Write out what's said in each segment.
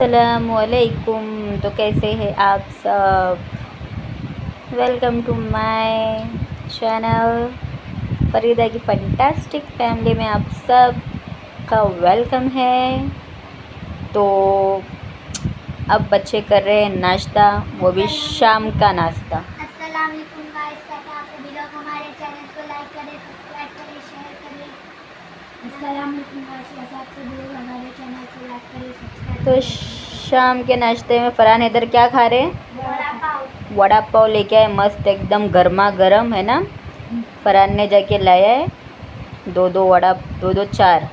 असलकुम तो कैसे हैं आप सब? Welcome to my channel Farida की फंटास्टिक फैमिली में आप सब का वेलकम है। तो अब बच्चे कर रहे हैं नाश्ता, वो भी शाम का नाश्ता। तो शाम के नाश्ते में फरहान, इधर क्या खा रहे हैं? वड़ा पाव लेके आए, मस्त एकदम गर्मा गर्म है ना? फरहान ने जाके लाया है दो दो वड़ा दो दो चार,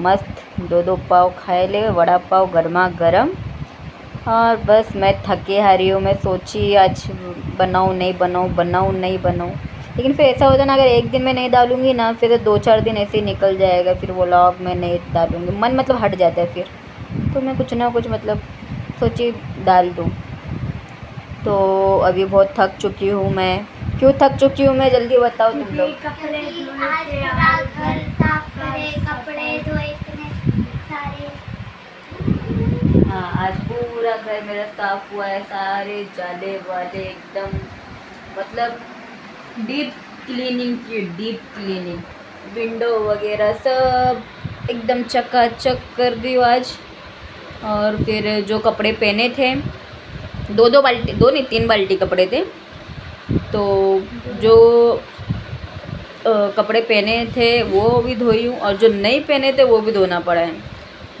मस्त दो दो पाव खाए ले, वड़ा पाव गर्मा गर्म और बस मैं थके हारी हूँ मैं सोची, आज बनाऊँ, नहीं बनाऊँ बनाऊँ, नहीं बनाऊँ। लेकिन फिर ऐसा होता ना, अगर एक दिन में नहीं डालूँगी ना, फिर दो चार दिन ऐसे ही निकल जाएगा, फिर वो लॉग में नहीं डालूँगी। मन मतलब हट जाता है फिर। तो मैं कुछ ना कुछ मतलब सोची डाल दूँ। तो अभी बहुत थक चुकी हूँ मैं। क्यों थक चुकी हूँ मैं? जल्दी बताओ तुम लोग। हाँ आज पूरा घर मेरा साफ़ हुआ है। सारे जाले वाले एकदम मतलब डीप क्लीनिंग की डीप क्लीनिंग विंडो वगैरह सब एकदम चकाचक कर दी आज। और फिर जो कपड़े पहने थे, दो दो बाल्टी, दो नहीं, तीन बाल्टी कपड़े थे। तो जो कपड़े पहने थे, वो भी धोई हूँ और जो नहीं पहने थे, वो भी धोना पड़ा है।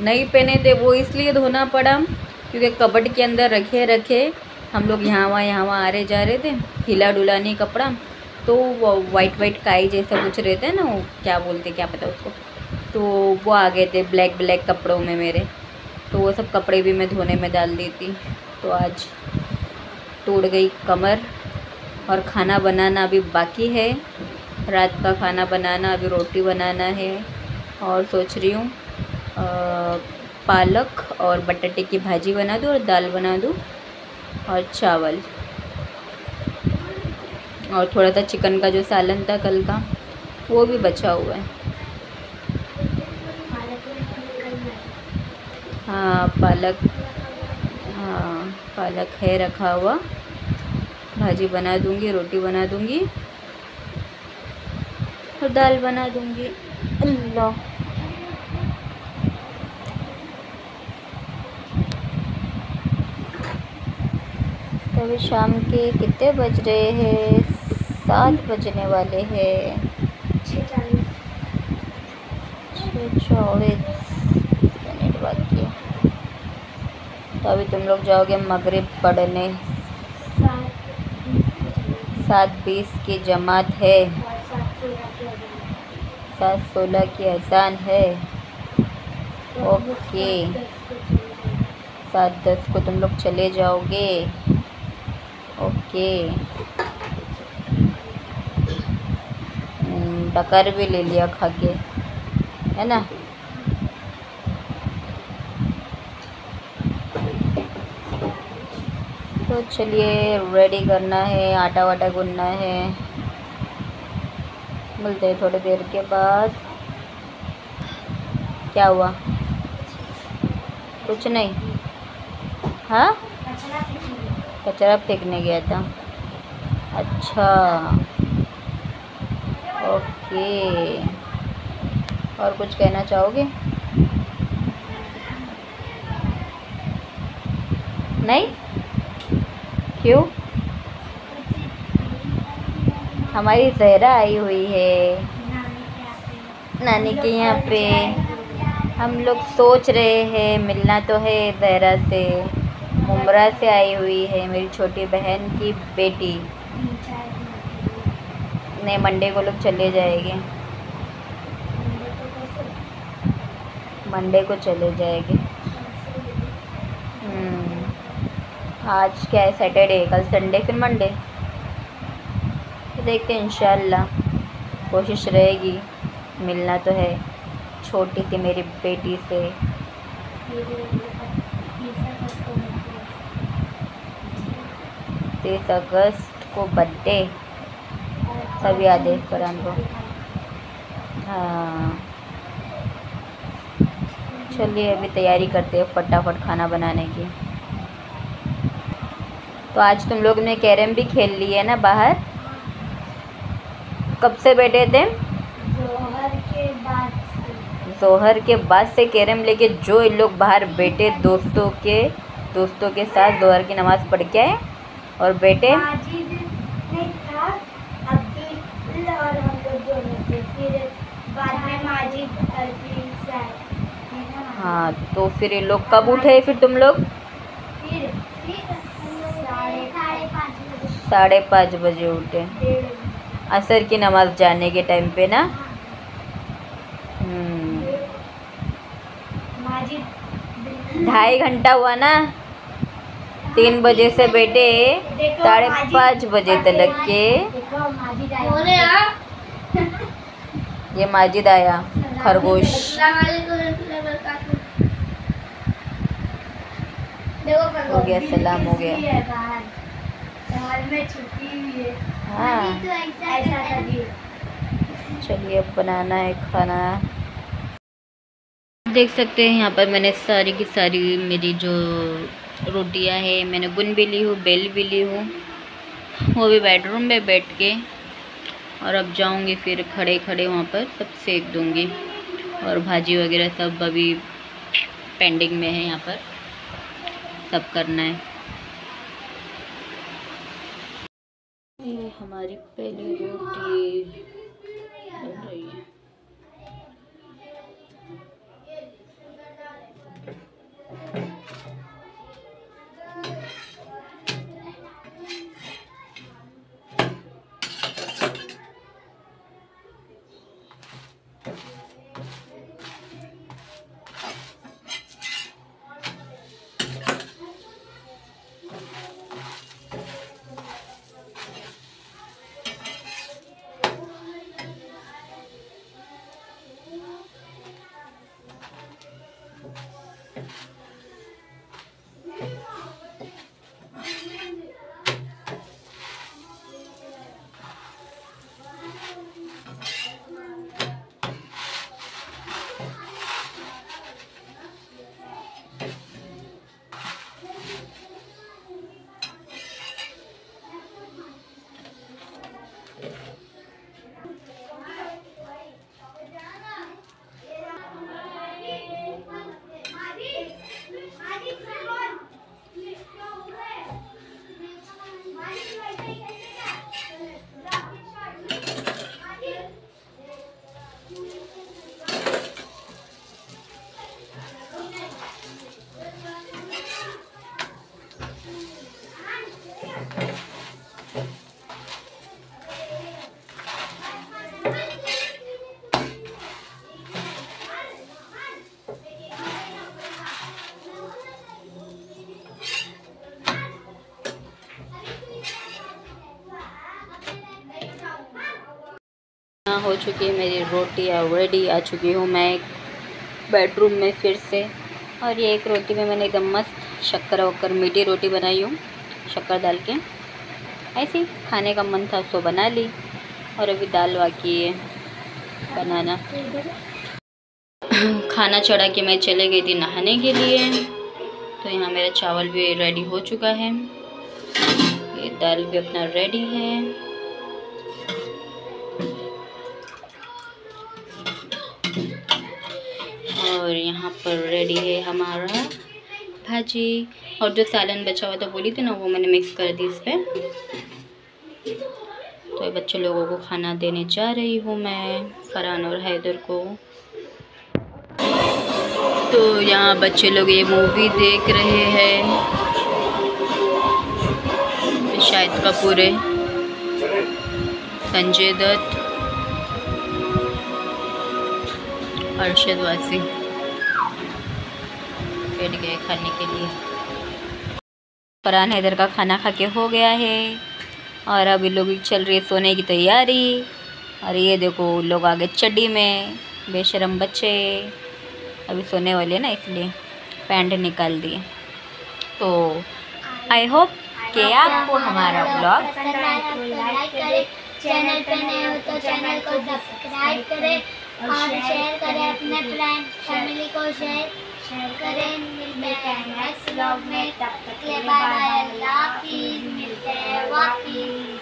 नहीं पहने थे, वो इसलिए धोना पड़ा क्योंकि कबड के अंदर रखे रखे, हम लोग यहाँ वहाँ यहाँ वहाँ आ रहे, जा रहे थे, हिला डुला नहीं कपड़ा। तो वाइट वाइट काई जैसा कुछ रहता है ना, वो क्या बोलते क्या पता उसको। तो वो आ गए थे ब्लैक ब्लैक कपड़ों में मेरे। तो वो सब कपड़े भी मैं धोने में डाल दी थी तो आज टूट गई कमर और खाना बनाना अभी बाकी है। रात का खाना बनाना, अभी रोटी बनाना है और सोच रही हूँ पालक और बटाटे की भाजी बना दूँ और दाल बना दूँ और चावल। और थोड़ा सा चिकन का जो सालन था कल का, वो भी बचा हुआ है। हाँ पालक हाँ पालक है रखा हुआ। भाजी बना दूँगी रोटी बना दूँगी और दाल बना दूँगी। अल्लाह। तो अभी शाम के कितने बज रहे हैं? सात बजने वाले हैं। छः चौबीस बाकी तो अभी तुम लोग जाओगे मगरिब पढ़ने। सात बीस की जमात है। सात सोलह की अजान है। ओके। सात दस को तुम लोग चले जाओगे। ओके। डकर हम्म, भी ले लिया खा के है ना? चलिए रेडी करना है आटा वाटा गुनना है। मिलते हैं थोड़ी देर के बाद। क्या हुआ? कुछ नहीं। हाँ? कचरा फेंकने गया था। अच्छा। ओके। और कुछ कहना चाहोगे? नहीं? क्यों? हमारी जहरा आई हुई है। नानी के यहाँ पे हम लोग सोच रहे हैं, मिलना तो है जहरा से। मुमरा से आई हुई है मेरी छोटी बहन की बेटी। नहीं, मंडे को लोग चले जाएँगे। मंडे को चले जाएँगे। आज क्या है सैटरडे कल संडे फिर मंडे देखते हैं, इंशाल्लाह। कोशिश रहेगी। मिलना तो है। छोटी थी मेरी बेटी से। तीस अगस्त को बर्थडे सब याद है फरहान को हाँ। चलिए, अभी तैयारी करते हैं फटाफट खाना बनाने की। तो आज तुम लोग ने कैरम भी खेल ली है ना बाहर? कब से बैठे थे? जोहर के बाद से। जोहर के बाद से कैरम लेके जो इन लोग बाहर बैठे दोस्तों के दोस्तों के साथ जोहर की नमाज़ पढ़ के आए और बैठे। है तो फिर इन लोग कब उठे फिर तुम लोग फिर फिर साढ़े साढ़े पाँच बजे साढ़े पाँच बजे उठे। असर की नमाज़ जाने के टाइम पे ना? हम्म, ढाई घंटा हुआ ना? तीन बजे से बैठे साढ़े पाँच बजे तक के। ये माजिद आया खरगोश। हो गया, सलाम हो गया। है बाहर बाहर में छुट्टी हुई है। हाँ। ऐसा करिए चलिए अब बनाना है खाना। देख सकते हैं यहाँ पर मैंने सारी की सारी मेरी जो रोटियाँ है मैंने बुन भी ली हूँ बेल भी ली हूँ। वो भी बेडरूम में बैठ के। और अब जाऊँगी फिर खड़े खड़े वहाँ पर सब सेक दूँगी। और भाजी वगैरह सब अभी पेंडिंग में है यहाँ पर। सब करना है ये हमारी पहली रोटी हो चुकी है, मेरी रोटी ऑलरेडी आ चुकी हूँ मैं एक बेडरूम में फिर से। और ये एक रोटी में मैंने एकदम मस्त शक्कर वक्कर, मीठी रोटी बनाई हूँ, शक्कर डाल के। ऐसे ही खाने का मन था तो बना ली और अभी दाल बाकी है बनाना। खाना चढ़ा के मैं चले गई थी नहाने के लिए तो यहाँ मेरा चावल भी रेडी हो चुका है। ये दाल भी अपना रेडी है। पर रेडी है हमारा भाजी। और जो सालन बचा हुआ था बोली थी ना, वो मैंने मिक्स कर दी इस पर तो बच्चे लोगों को खाना देने जा रही हूँ मैं, फरहान और हैदर को। तो यहाँ बच्चे लोग ये मूवी देख रहे हैं। शायद कपूर है। संजय दत्त। अरशद वासी। बैठ गए खाने के लिए। फरहान हैदर का खाना खा के हो गया है और अभी लोग चल रही है सोने की तैयारी। और ये देखो, लोग आगे चड्डी में बेशरम बच्चे। अभी सोने वाले ना, इसलिए पैंट निकाल दिए। तो आई होप कि आपको हमारा ब्लॉग चैनल पे नए हो तो चैनल को सब्सक्राइब करें और शेयर करें अपने फ्रेंड फैमिली को शेयर शेयर करें, मिलते हैं नेक्स्ट ब्लॉग में। तब तक के लिए बाय बाय अल्लाह हाफिज़। मिलते हैं वापिस।